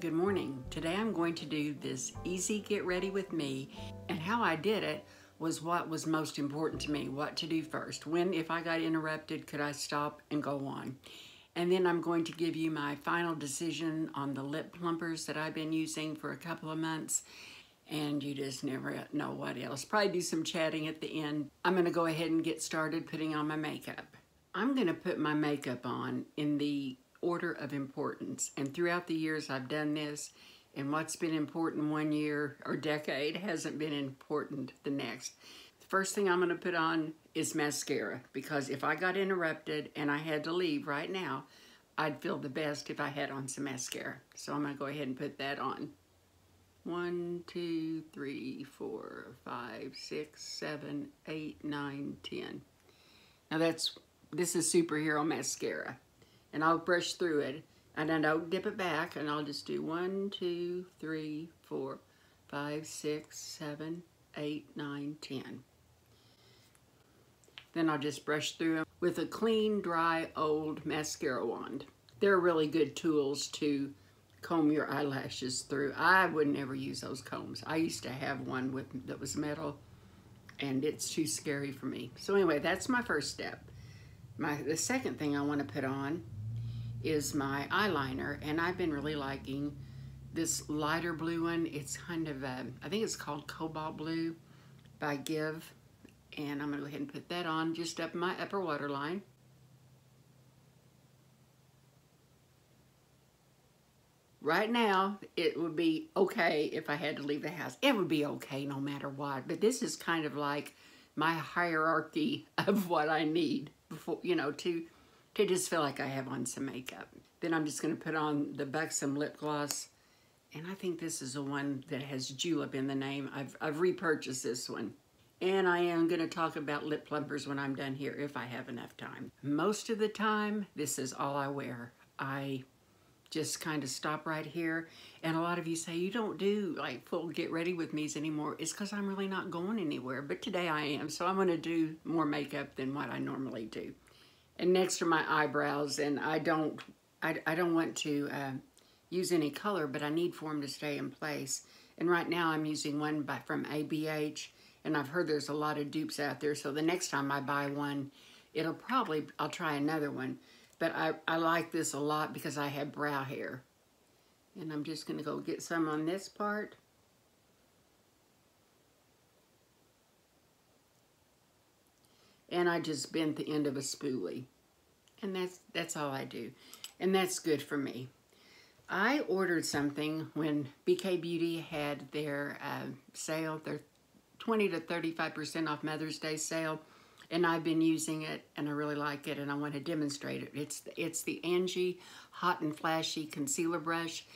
Good morning. Today I'm going to do this easy get ready with me and how I did it was what was most important to me, what to do first. When, if I got interrupted, could I stop and go on? And then I'm going to give you my final decision on the lip plumpers that I've been using for a couple of months and you just never know what else. Probably do some chatting at the end. I'm gonna go ahead and get started putting on my makeup. I'm gonna put my makeup on in the order of importance. And throughout the years I've done this, and what's been important one year or decade hasn't been important the next. The first thing I'm going to put on is mascara because if I got interrupted and I had to leave right now, I'd feel the best if I had on some mascara. So I'm going to go ahead and put that on. One, two, three, four, five, six, seven, eight, nine, ten. Now that's, this is superhero mascara and I'll brush through it and then I'll dip it back and I'll just do one, two, three, four, five, six, seven, eight, nine, ten. Then I'll just brush through them with a clean, dry, old mascara wand. They're really good tools to comb your eyelashes through. I would never use those combs. I used to have one with that was metal and it's too scary for me. So anyway, that's my first step. My The second thing I want to put on is my eyeliner and I've been really liking this lighter blue one. It's kind of, a, I think it's called Cobalt Blue by GXVE. And I'm gonna go ahead and put that on just up my upper waterline. Right now, it would be okay if I had to leave the house. It would be okay no matter what, but this is kind of like my hierarchy of what I need before, you know, to to just feel like I have on some makeup. Then I'm just going to put on the Buxom lip gloss. And I think this is the one that has Julep in the name. I've, I've repurchased this one. And I am going to talk about lip plumpers when I'm done here if I have enough time. Most of the time, this is all I wear. I just kind of stop right here. And a lot of you say, you don't do like full get ready with me's anymore. It's because I'm really not going anywhere. But today I am. So I'm going to do more makeup than what I normally do and next are my eyebrows and I don't I, I don't want to uh, use any color but I need for them to stay in place. And right now I'm using one by from ABH and I've heard there's a lot of dupes out there so the next time I buy one it'll probably I'll try another one. But I, I like this a lot because I have brow hair. And I'm just gonna go get some on this part and I just bent the end of a spoolie. And that's, that's all I do. And that's good for me. I ordered something when BK Beauty had their uh, sale, their 20 to 35% off Mother's Day sale. And I've been using it and I really like it and I want to demonstrate it. It's, it's the Angie Hot and Flashy Concealer Brush.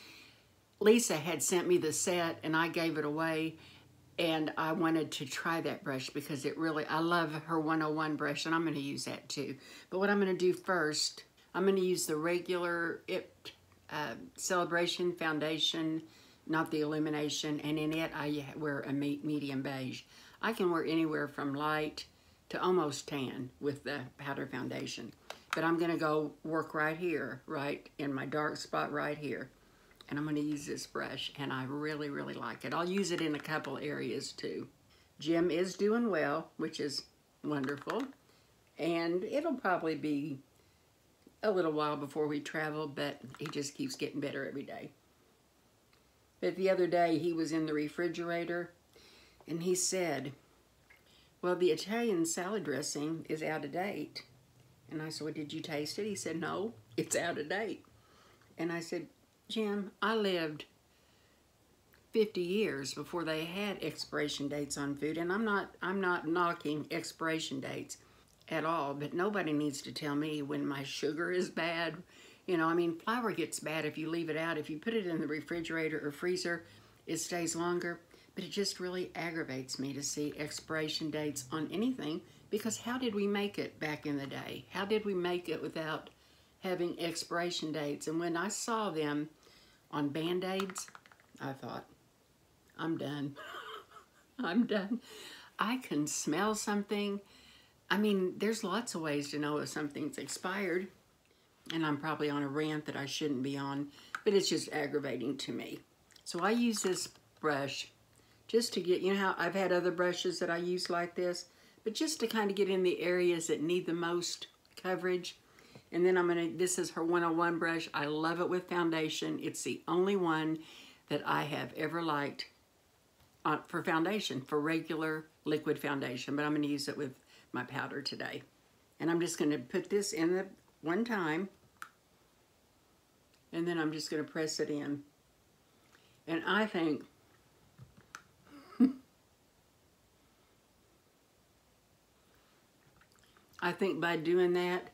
Lisa had sent me the set and I gave it away and I wanted to try that brush because it really, I love her 101 brush and I'm going to use that too. But what I'm going to do first, I'm going to use the regular IT uh, Celebration Foundation, not the Illumination, and in it I wear a medium beige. I can wear anywhere from light to almost tan with the powder foundation. But I'm going to go work right here, right in my dark spot right here and I'm going to use this brush and I really really like it. I'll use it in a couple areas too. Jim is doing well which is wonderful and it'll probably be a little while before we travel but he just keeps getting better every day. But the other day he was in the refrigerator and he said well the Italian salad dressing is out of date and I said well did you taste it? He said no it's out of date and I said Jim, I lived 50 years before they had expiration dates on food and I'm not I'm not knocking expiration dates at all but nobody needs to tell me when my sugar is bad. You know I mean flour gets bad if you leave it out. If you put it in the refrigerator or freezer it stays longer. But it just really aggravates me to see expiration dates on anything because how did we make it back in the day? How did we make it without having expiration dates. And when I saw them on Band-Aids, I thought, I'm done. I'm done. I can smell something. I mean, there's lots of ways to know if something's expired. And I'm probably on a rant that I shouldn't be on, but it's just aggravating to me. So I use this brush just to get, you know how I've had other brushes that I use like this, but just to kind of get in the areas that need the most coverage. And then I'm gonna, this is her 101 brush. I love it with foundation. It's the only one that I have ever liked uh, for foundation, for regular liquid foundation, but I'm gonna use it with my powder today. And I'm just gonna put this in the one time, and then I'm just gonna press it in. And I think I think by doing that,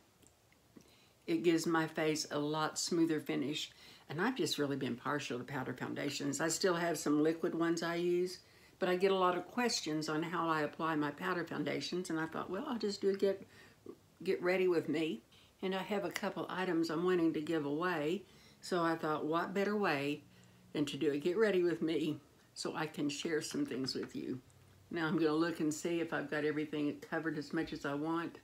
it gives my face a lot smoother finish. And I've just really been partial to powder foundations. I still have some liquid ones I use, but I get a lot of questions on how I apply my powder foundations. And I thought, well, I'll just do a get, get ready with me. And I have a couple items I'm wanting to give away. So I thought, what better way than to do a get ready with me so I can share some things with you. Now I'm gonna look and see if I've got everything covered as much as I want.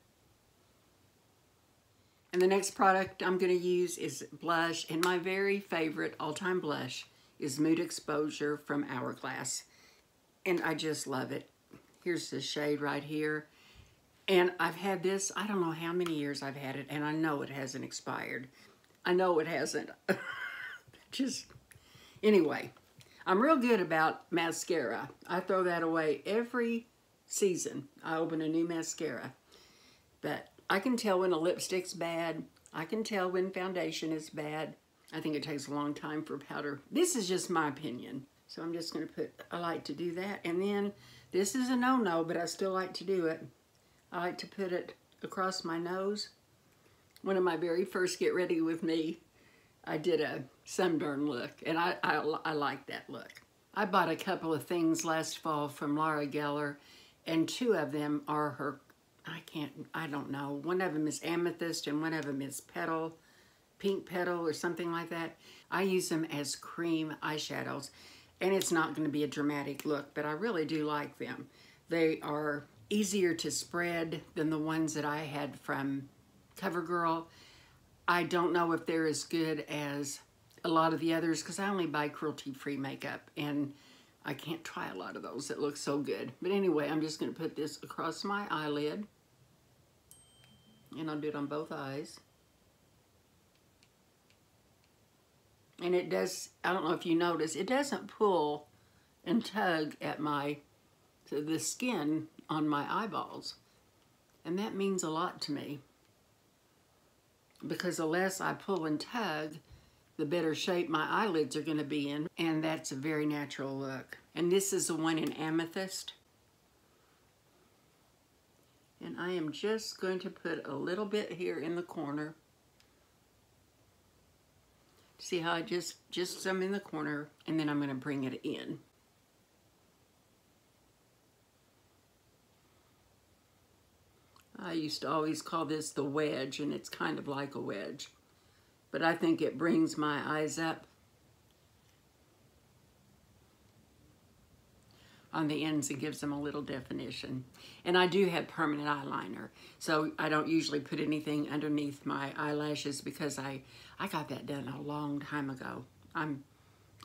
And the next product I'm going to use is blush. And my very favorite all-time blush is Mood Exposure from Hourglass. And I just love it. Here's the shade right here. And I've had this, I don't know how many years I've had it, and I know it hasn't expired. I know it hasn't. just, anyway, I'm real good about mascara. I throw that away every season. I open a new mascara. But I can tell when a lipstick's bad. I can tell when foundation is bad. I think it takes a long time for powder. This is just my opinion. So I'm just going to put, I like to do that. And then this is a no-no, but I still like to do it. I like to put it across my nose. One of my very first Get Ready With Me, I did a sunburn look, and I, I, I like that look. I bought a couple of things last fall from Laura Geller, and two of them are her I can't, I don't know. One of them is amethyst and one of them is petal, pink petal or something like that. I use them as cream eyeshadows and it's not going to be a dramatic look, but I really do like them. They are easier to spread than the ones that I had from CoverGirl. I don't know if they're as good as a lot of the others because I only buy cruelty-free makeup and I can't try a lot of those that look so good. But anyway, I'm just going to put this across my eyelid and I'll do it on both eyes. And it does, I don't know if you notice, it doesn't pull and tug at my, the skin on my eyeballs. And that means a lot to me. Because the less I pull and tug, the better shape my eyelids are going to be in. And that's a very natural look. And this is the one in Amethyst. I am just going to put a little bit here in the corner. See how I just, just some in the corner, and then I'm going to bring it in. I used to always call this the wedge, and it's kind of like a wedge. But I think it brings my eyes up on the ends and gives them a little definition. And I do have permanent eyeliner, so I don't usually put anything underneath my eyelashes because I, I got that done a long time ago. I'm,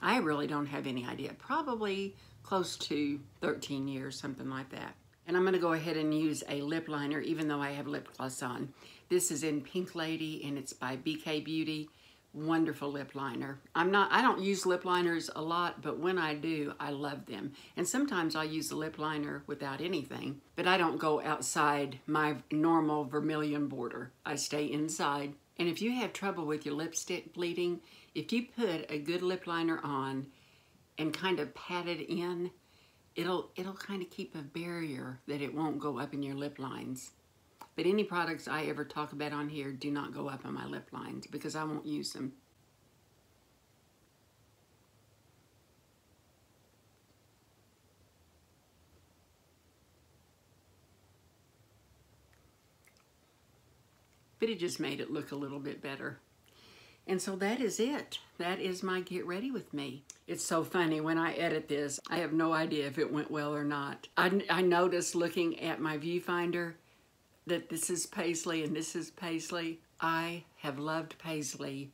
I really don't have any idea. Probably close to 13 years, something like that. And I'm going to go ahead and use a lip liner, even though I have lip gloss on. This is in Pink Lady, and it's by BK Beauty wonderful lip liner. I'm not, I don't use lip liners a lot, but when I do, I love them. And sometimes I'll use a lip liner without anything, but I don't go outside my normal vermilion border. I stay inside. And if you have trouble with your lipstick bleeding, if you put a good lip liner on and kind of pat it in, it'll, it'll kind of keep a barrier that it won't go up in your lip lines. But any products I ever talk about on here do not go up on my lip lines because I won't use them. But it just made it look a little bit better. And so that is it. That is my get ready with me. It's so funny when I edit this, I have no idea if it went well or not. I, I noticed looking at my viewfinder that this is Paisley and this is Paisley. I have loved Paisley.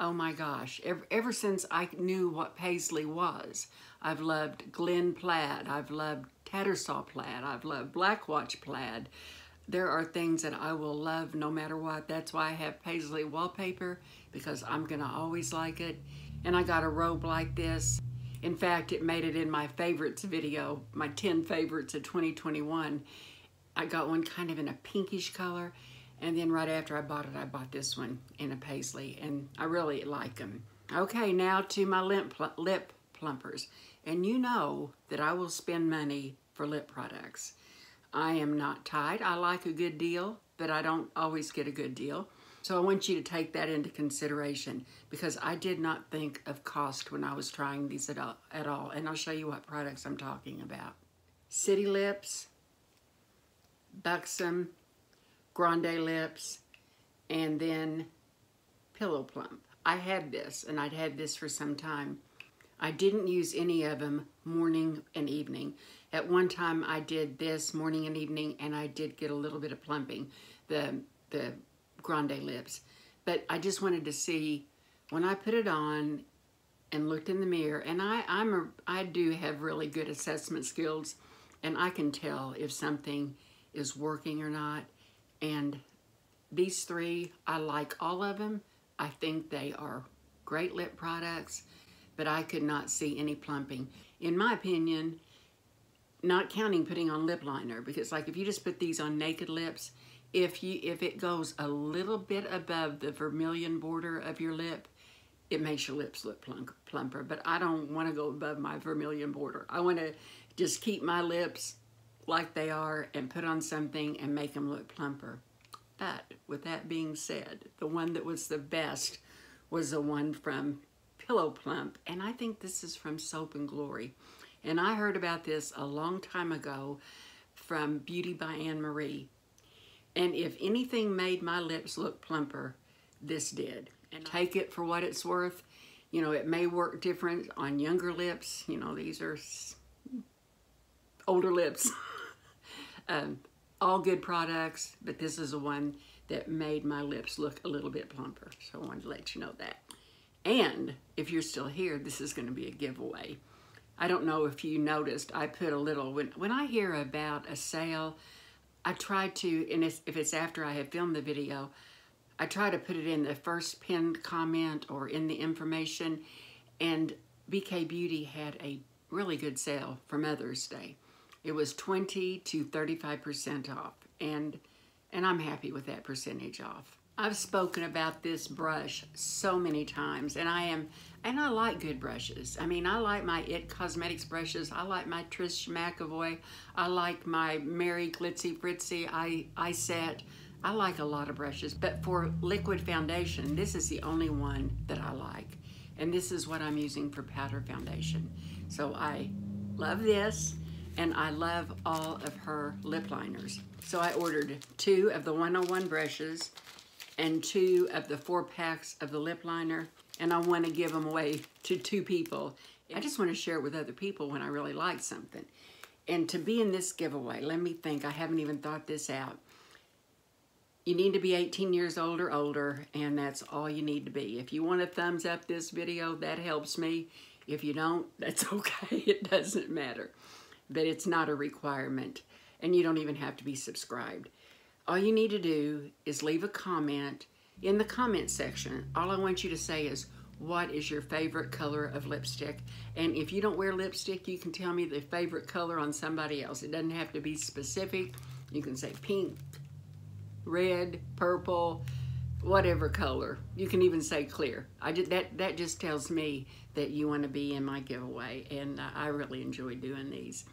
Oh my gosh, ever, ever since I knew what Paisley was, I've loved Glen Plaid, I've loved Tattersall Plaid, I've loved Blackwatch Plaid. There are things that I will love no matter what. That's why I have Paisley wallpaper because I'm gonna always like it. And I got a robe like this. In fact, it made it in my favorites video, my 10 favorites of 2021. I got one kind of in a pinkish color. And then right after I bought it, I bought this one in a paisley. And I really like them. Okay, now to my lip, pl lip plumpers. And you know that I will spend money for lip products. I am not tight. I like a good deal, but I don't always get a good deal. So I want you to take that into consideration because I did not think of cost when I was trying these at all. At all. And I'll show you what products I'm talking about. City Lips, Buxom, Grande Lips, and then Pillow Plump. I had this, and I'd had this for some time. I didn't use any of them morning and evening. At one time, I did this morning and evening, and I did get a little bit of plumping. The, the Grande lips. But I just wanted to see when I put it on and looked in the mirror, and I, I'm a, I do have really good assessment skills, and I can tell if something is working or not. And these three, I like all of them. I think they are great lip products, but I could not see any plumping. In my opinion, not counting putting on lip liner, because like if you just put these on naked lips, if you if it goes a little bit above the vermilion border of your lip, it makes your lips look plump, plumper. But I don't want to go above my vermilion border. I want to just keep my lips like they are and put on something and make them look plumper. But with that being said, the one that was the best was the one from Pillow Plump, and I think this is from Soap and Glory. And I heard about this a long time ago from Beauty by Anne Marie. And if anything made my lips look plumper, this did. And take it for what it's worth. You know, it may work different on younger lips. You know, these are older lips. um, all good products, but this is the one that made my lips look a little bit plumper. So I wanted to let you know that. And if you're still here, this is going to be a giveaway. I don't know if you noticed, I put a little, when, when I hear about a sale, I try to, and if it's after I have filmed the video, I try to put it in the first pinned comment or in the information. And BK Beauty had a really good sale for Mother's Day. It was 20 to 35% off. And, and I'm happy with that percentage off. I've spoken about this brush so many times and I am and I like good brushes. I mean, I like my IT Cosmetics brushes. I like my Trish McEvoy. I like my Mary Glitzy Fritzy I, I set. I like a lot of brushes, but for liquid foundation, this is the only one that I like. And this is what I'm using for powder foundation. So I love this and I love all of her lip liners. So I ordered two of the 101 brushes and two of the four packs of the lip liner and I want to give them away to two people. I just want to share it with other people when I really like something. And to be in this giveaway, let me think, I haven't even thought this out. You need to be 18 years old or older, and that's all you need to be. If you want to thumbs up this video, that helps me. If you don't, that's okay. It doesn't matter. But it's not a requirement, and you don't even have to be subscribed. All you need to do is leave a comment in the comment section, all I want you to say is, what is your favorite color of lipstick? And if you don't wear lipstick, you can tell me the favorite color on somebody else. It doesn't have to be specific. You can say pink, red, purple, whatever color. You can even say clear. I that, that just tells me that you want to be in my giveaway, and uh, I really enjoy doing these.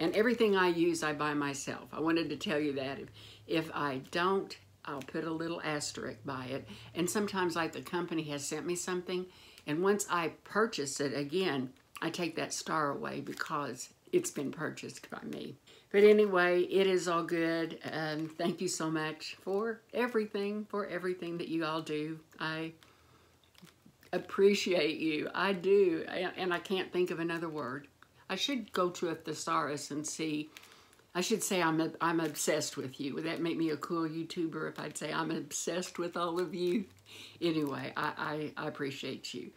And everything I use, I buy myself. I wanted to tell you that. If, if I don't I'll put a little asterisk by it. And sometimes like the company has sent me something and once I purchase it again, I take that star away because it's been purchased by me. But anyway, it is all good. And thank you so much for everything, for everything that you all do. I appreciate you. I do. And I can't think of another word. I should go to a thesaurus and see I should say I'm a, I'm obsessed with you. Would that make me a cool YouTuber if I'd say I'm obsessed with all of you? Anyway, I, I, I appreciate you.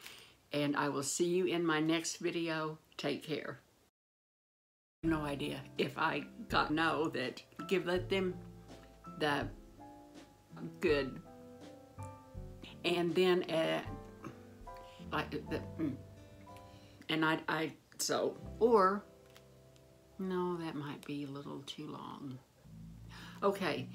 And I will see you in my next video. Take care. No idea if I got know that give let them the good and then uh, like the mm. and I I so or no, that might be a little too long. Okay,